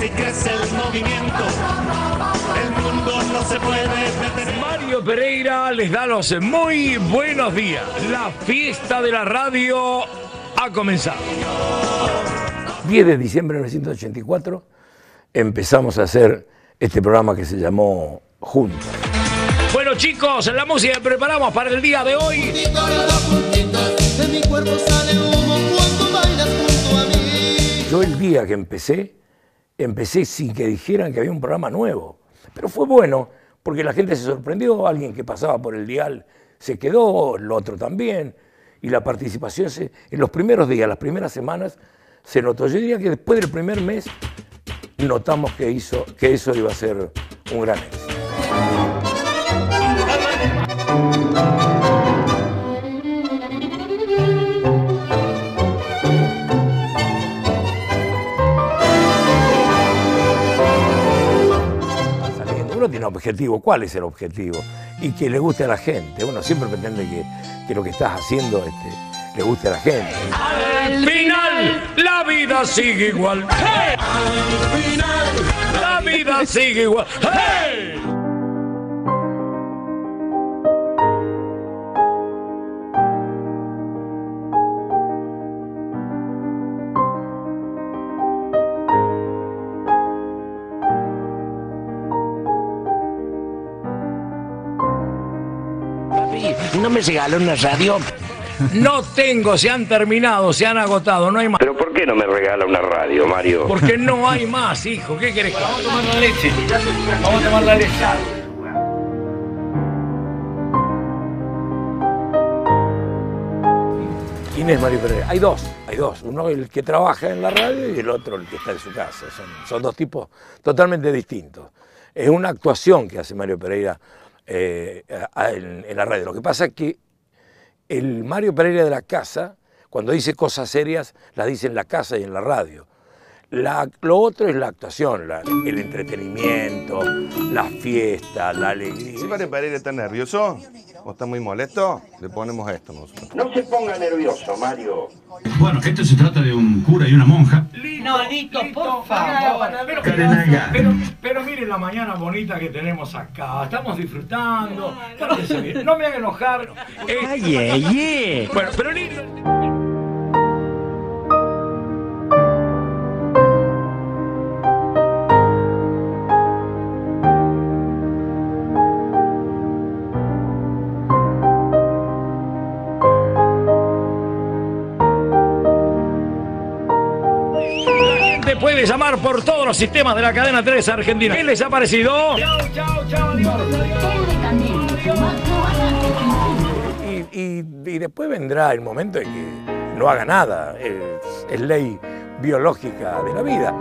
crece y crece el movimiento. El mundo no se puede detener. Mario Pereira les da los muy buenos días. La fiesta de la radio ha comenzado. 10 de diciembre de 1984 empezamos a hacer este programa que se llamó Juntos. Bueno chicos, la música que preparamos para el día de hoy. Yo el día que empecé, empecé sin que dijeran que había un programa nuevo. Pero fue bueno, porque la gente se sorprendió, alguien que pasaba por el dial se quedó, el otro también, y la participación en los primeros días, las primeras semanas, se notó. Yo diría que después del primer mes notamos que, hizo, que eso iba a ser un gran éxito. Uno tiene un objetivo, ¿cuál es el objetivo? Y que le guste a la gente. Uno siempre pretende que, que lo que estás haciendo este, le guste a la gente. Al final, la vida sigue igual. Al final, la vida sigue igual. ¡Hey! ¿No me regalan una radio? No tengo, se han terminado, se han agotado, no hay más. ¿Pero por qué no me regala una radio, Mario? Porque no hay más, hijo. ¿Qué querés? Vamos a tomar la leche. Vamos a tomar la leche. ¿Quién es Mario Pereira? Hay dos, hay dos. Uno el que trabaja en la radio y el otro el que está en su casa. Son, son dos tipos totalmente distintos. Es una actuación que hace Mario Pereira eh, en, en la radio. Lo que pasa es que el Mario Pereira de la casa, cuando dice cosas serias, las dice en la casa y en la radio. La- lo otro es la actuación, la- el entretenimiento, la fiesta, la alegría. Si Mario Pereira está nervioso o está muy molesto, le ponemos esto nosotros. No se ponga nervioso, Mario. Bueno, esto se trata de un cura y una monja. No, Lito, por favor. Pero, Carenaga. pero, pero miren la mañana bonita que tenemos acá. Estamos disfrutando. No me hagan enojar. Ay, ay, ay. bueno, pero lindo. Gente puede llamar por todos los sistemas de la cadena 3 Argentina. ¿Qué les ha parecido? Chao, chao, chao. Y, y- y después vendrá el momento en que no haga nada. Es, es ley biológica de la vida.